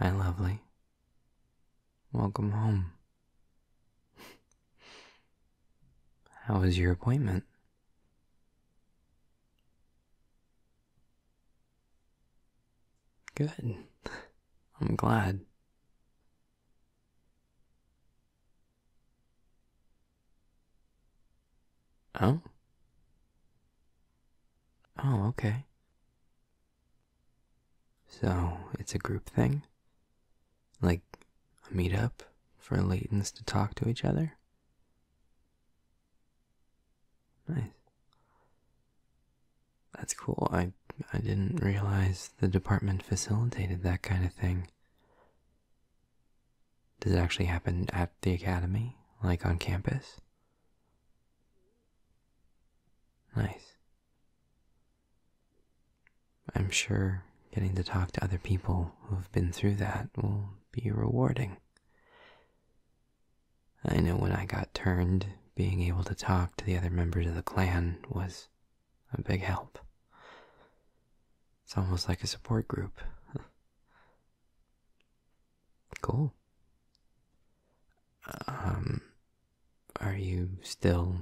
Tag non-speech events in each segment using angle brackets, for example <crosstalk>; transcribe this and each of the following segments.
Hi, lovely. Welcome home. <laughs> How was your appointment? Good. <laughs> I'm glad. Oh? Oh, okay. So, it's a group thing? Like a meetup for Laytons to talk to each other? Nice. That's cool. I I didn't realize the department facilitated that kind of thing. Does it actually happen at the academy, like on campus? Nice. I'm sure getting to talk to other people who have been through that will be rewarding. I know when I got turned, being able to talk to the other members of the clan was a big help. It's almost like a support group. <laughs> cool. Um, are you still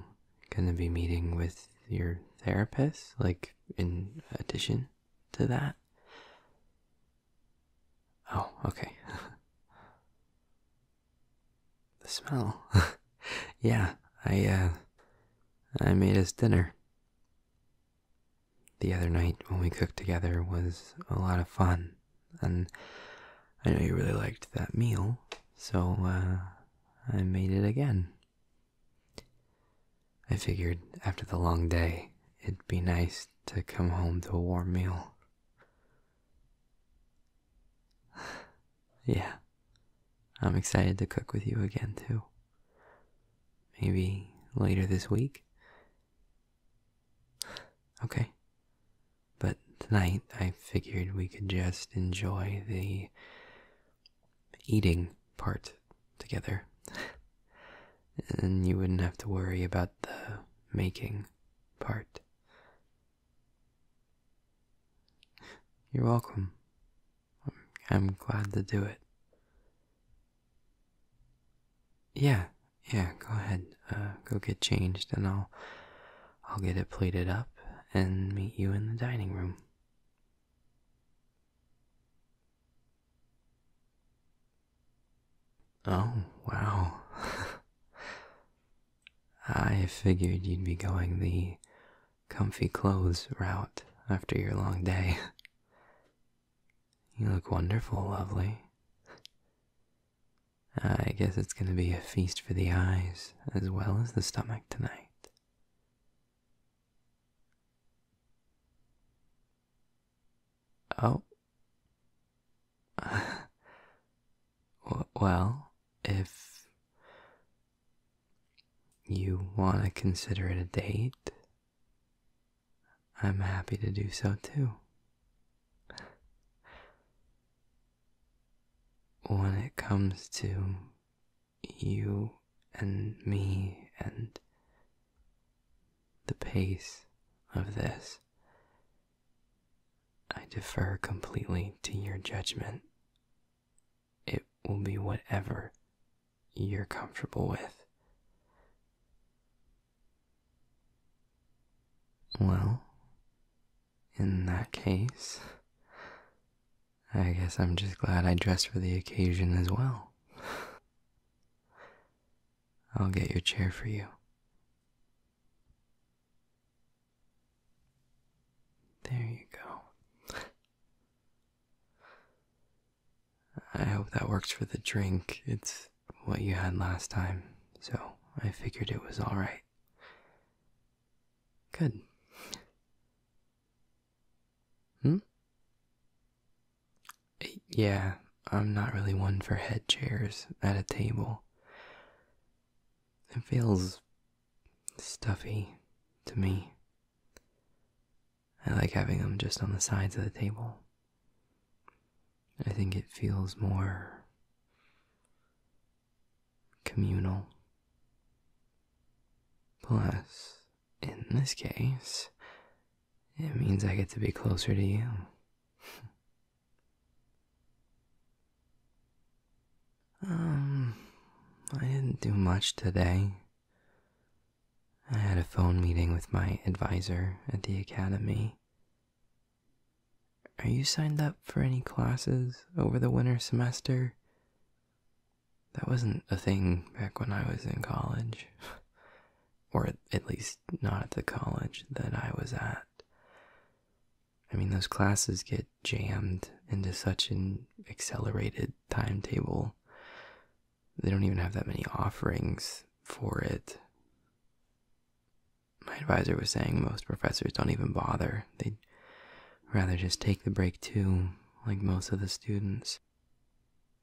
gonna be meeting with your therapist, like in addition to that? Oh, okay. <laughs> the smell. <laughs> yeah, I uh I made us dinner. The other night when we cooked together was a lot of fun, and I know you really liked that meal, so uh, I made it again. I figured after the long day, it'd be nice to come home to a warm meal. <sighs> yeah, I'm excited to cook with you again, too. Maybe later this week? Okay. But tonight I figured we could just enjoy the eating part together. and you wouldn't have to worry about the making part. You're welcome. I'm glad to do it. Yeah, yeah, go ahead. Uh, go get changed and I'll I'll get it plated up and meet you in the dining room. Oh, wow. <laughs> I figured you'd be going the comfy clothes route after your long day. <laughs> You look wonderful, lovely. Uh, I guess it's going to be a feast for the eyes as well as the stomach tonight. Oh. <laughs> well, if you want to consider it a date, I'm happy to do so too. When it comes to you and me and the pace of this, I defer completely to your judgment. It will be whatever you're comfortable with. Well, in that case, I guess I'm just glad I dressed for the occasion as well. I'll get your chair for you. There you go. I hope that works for the drink. It's what you had last time, so I figured it was alright. Good. Hmm? Yeah, I'm not really one for head chairs at a table. It feels stuffy to me. I like having them just on the sides of the table. I think it feels more communal. Plus, in this case, it means I get to be closer to you. <laughs> Um, I didn't do much today. I had a phone meeting with my advisor at the academy. Are you signed up for any classes over the winter semester? That wasn't a thing back when I was in college. <laughs> or at least not at the college that I was at. I mean, those classes get jammed into such an accelerated timetable. They don't even have that many offerings for it. My advisor was saying most professors don't even bother. They'd rather just take the break too, like most of the students.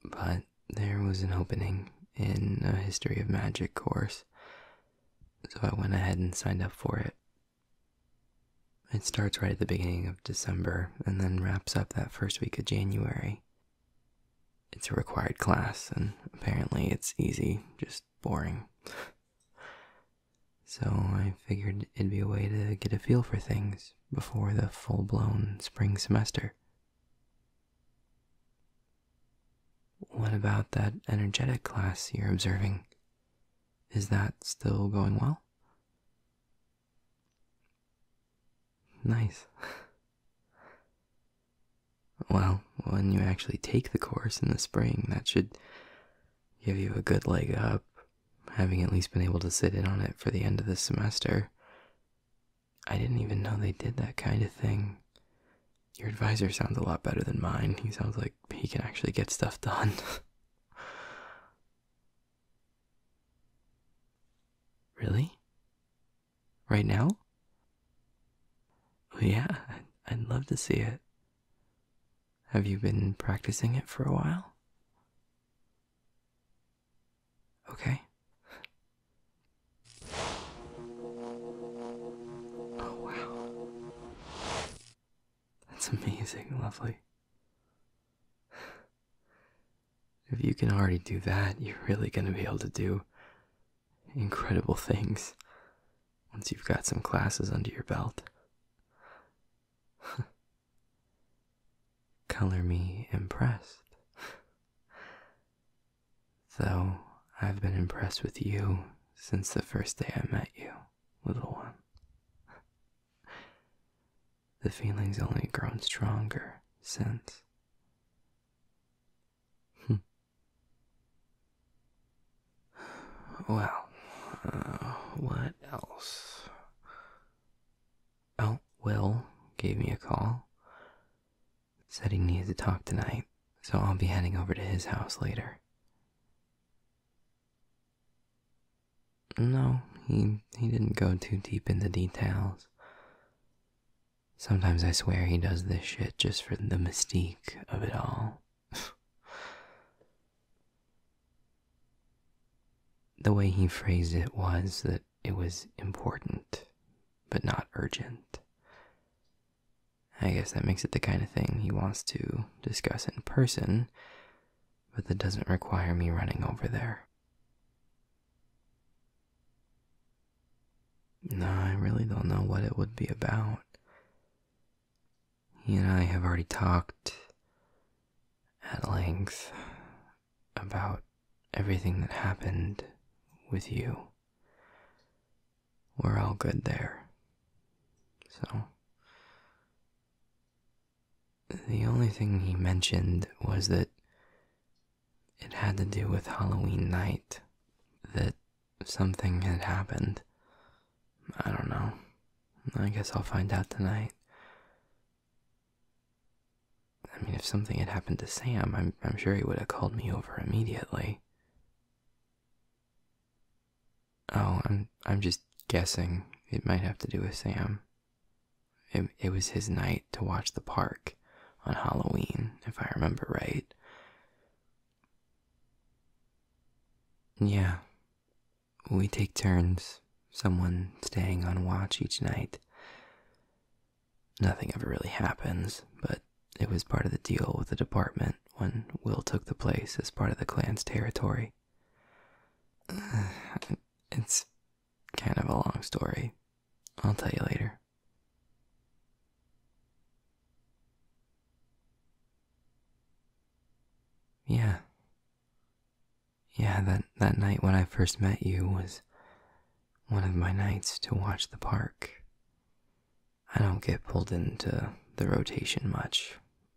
But there was an opening in a history of magic course, so I went ahead and signed up for it. It starts right at the beginning of December and then wraps up that first week of January. It's a required class, and apparently it's easy, just boring. So I figured it'd be a way to get a feel for things before the full blown spring semester. What about that energetic class you're observing? Is that still going well? Nice. <laughs> Well, when you actually take the course in the spring, that should give you a good leg up, having at least been able to sit in on it for the end of the semester. I didn't even know they did that kind of thing. Your advisor sounds a lot better than mine. He sounds like he can actually get stuff done. <laughs> really? Right now? Oh, yeah, I'd love to see it. Have you been practicing it for a while? Okay. Oh, wow. That's amazing, lovely. If you can already do that, you're really going to be able to do incredible things once you've got some classes under your belt. <laughs> Color me impressed. <laughs> Though I've been impressed with you since the first day I met you, little one. <laughs> The feeling's only grown stronger since. Hmm. Well, uh, what else? Oh, Will gave me a call. Said he needed to talk tonight, so I'll be heading over to his house later. No, he, he didn't go too deep into details. Sometimes I swear he does this shit just for the mystique of it all. the way he phrased it was that it was important, but not urgent. I guess that makes it the kind of thing he wants to discuss in person, but that doesn't require me running over there. No, I really don't know what it would be about. He and I have already talked at length about everything that happened with you. We're all good there. So, the only thing he mentioned was that it had to do with Halloween night, that something had happened. I don't know. I guess I'll find out tonight. I mean, if something had happened to Sam, I'm, I'm sure he would have called me over immediately. Oh, I'm, I'm just guessing it might have to do with Sam. It, it was his night to watch the park on Halloween, if I remember right. Yeah, we take turns, someone staying on watch each night. Nothing ever really happens, but it was part of the deal with the department when Will took the place as part of the clan's territory. <sighs> It's kind of a long story. I'll tell you later. Yeah. Yeah, that, that night when I first met you was one of my nights to watch the park. I don't get pulled into the rotation much.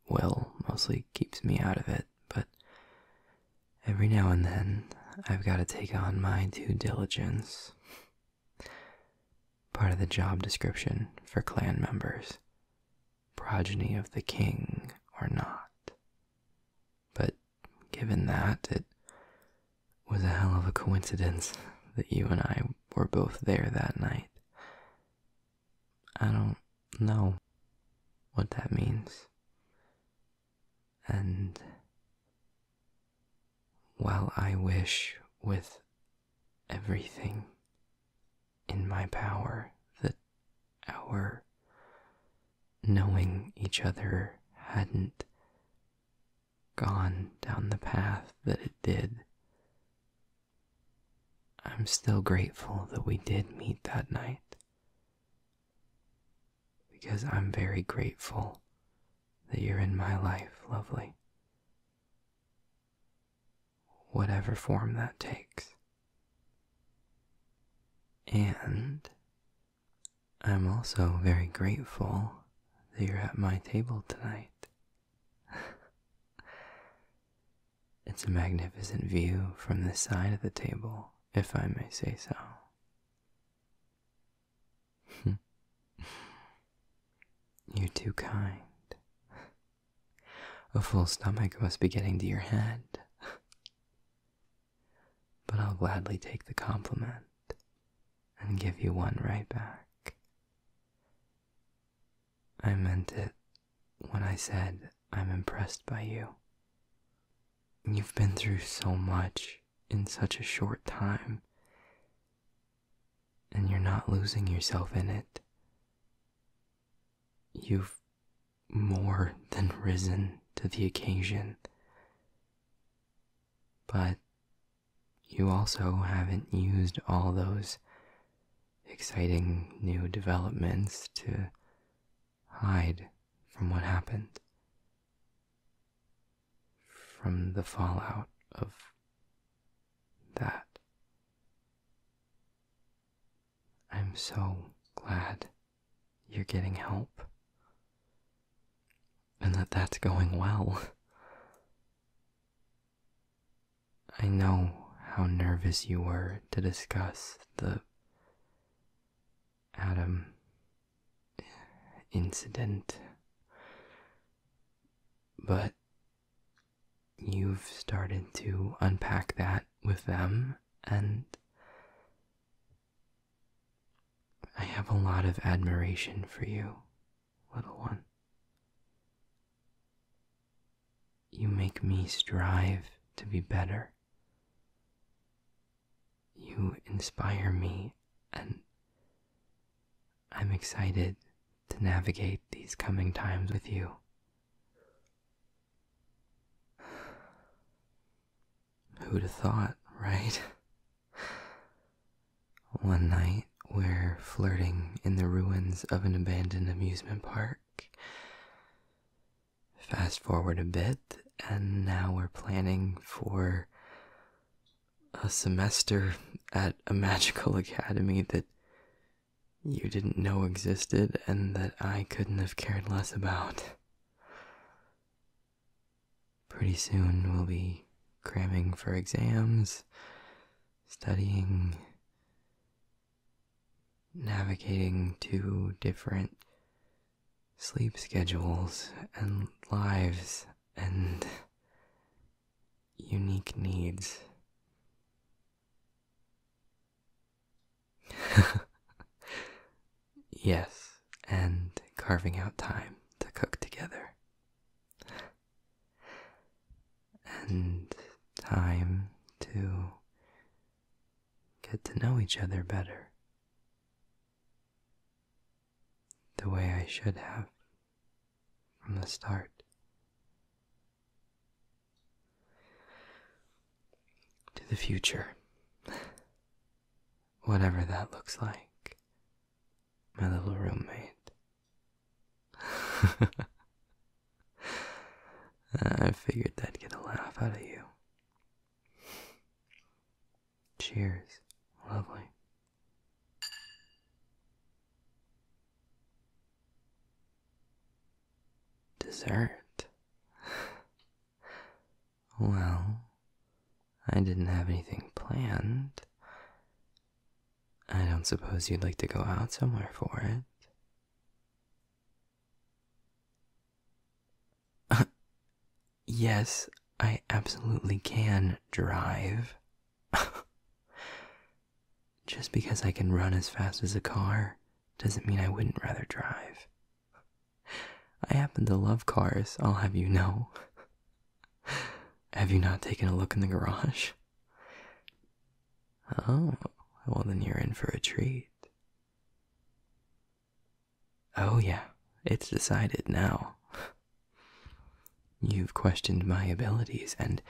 Will mostly keeps me out of it, but every now and then I've got to take on my due diligence. Part of the job description for clan members, progeny of the king or not. Given that, it was a hell of a coincidence that you and I were both there that night. I don't know what that means. And while I wish with everything in my power that our knowing each other hadn't gone down the path that it did, I'm still grateful that we did meet that night. Because I'm very grateful that you're in my life, lovely. Whatever form that takes. And I'm also very grateful that you're at my table tonight. It's a magnificent view from this side of the table, if I may say so. <laughs> You're too kind. A full stomach must be getting to your head. <laughs> But I'll gladly take the compliment and give you one right back. I meant it when I said I'm impressed by you. You've been through so much in such a short time, and you're not losing yourself in it. You've more than risen to the occasion, but you also haven't used all those exciting new developments to hide from what happened, from the fallout of that. I'm so glad you're getting help and that that's going well. <laughs> I know how nervous you were to discuss the Adam incident, but to unpack that with them, and I have a lot of admiration for you, little one. You make me strive to be better. You inspire me, and I'm excited to navigate these coming times with you. Who'd have thought, right? <laughs> One night, we're flirting in the ruins of an abandoned amusement park. Fast forward a bit, and now we're planning for a semester at a magical <laughs> academy that you didn't know existed and that I couldn't have cared less about. Pretty soon we'll be cramming for exams, studying, navigating two different sleep schedules and lives and unique needs. <laughs> yes, and carving out time to cook together. And time to get to know each other better. The way I should have from the start. To the future. <laughs> Whatever that looks like. My little roommate. <laughs> I figured that'd get a laugh out of you. Cheers. Lovely. Dessert. <laughs> well, I didn't have anything planned. I don't suppose you'd like to go out somewhere for it. <laughs> yes, I absolutely can drive. Just because I can run as fast as a car doesn't mean I wouldn't rather drive. I happen to love cars, I'll have you know. have you not taken a look in the garage? Oh, well, then you're in for a treat. Oh, yeah, it's decided now. You've questioned my abilities, and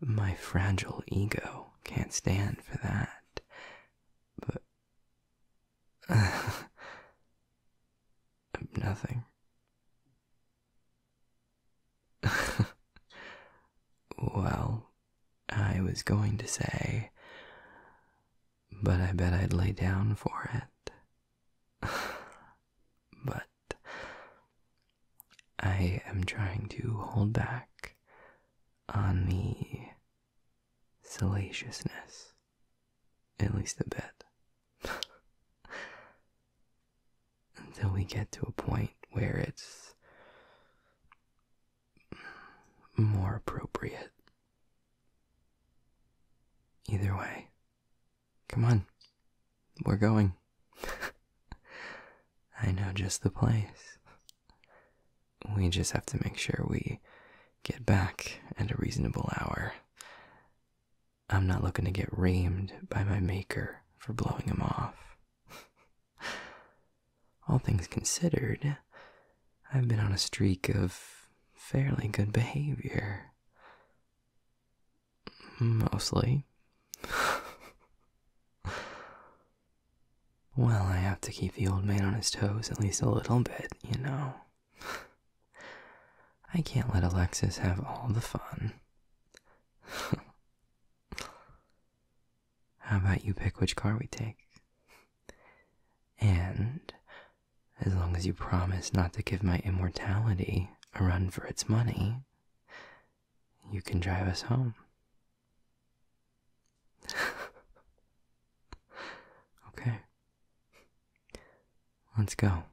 my fragile ego can't stand for that. <laughs> Nothing. <laughs> well, I was going to say, but I bet I'd lay down for it. <laughs> but I am trying to hold back on the salaciousness, at least a bit, we get to a point where it's more appropriate. Either way, come on, we're going. <laughs> I know just the place. We just have to make sure we get back at a reasonable hour. I'm not looking to get reamed by my maker for blowing him off. All things considered, I've been on a streak of fairly good behavior. Mostly. <laughs> well, I have to keep the old man on his toes at least a little bit, you know. I can't let Alexis have all the fun. <laughs> How about you pick which car we take? And as long as you promise not to give my immortality a run for its money, you can drive us home. <laughs> okay. Let's go.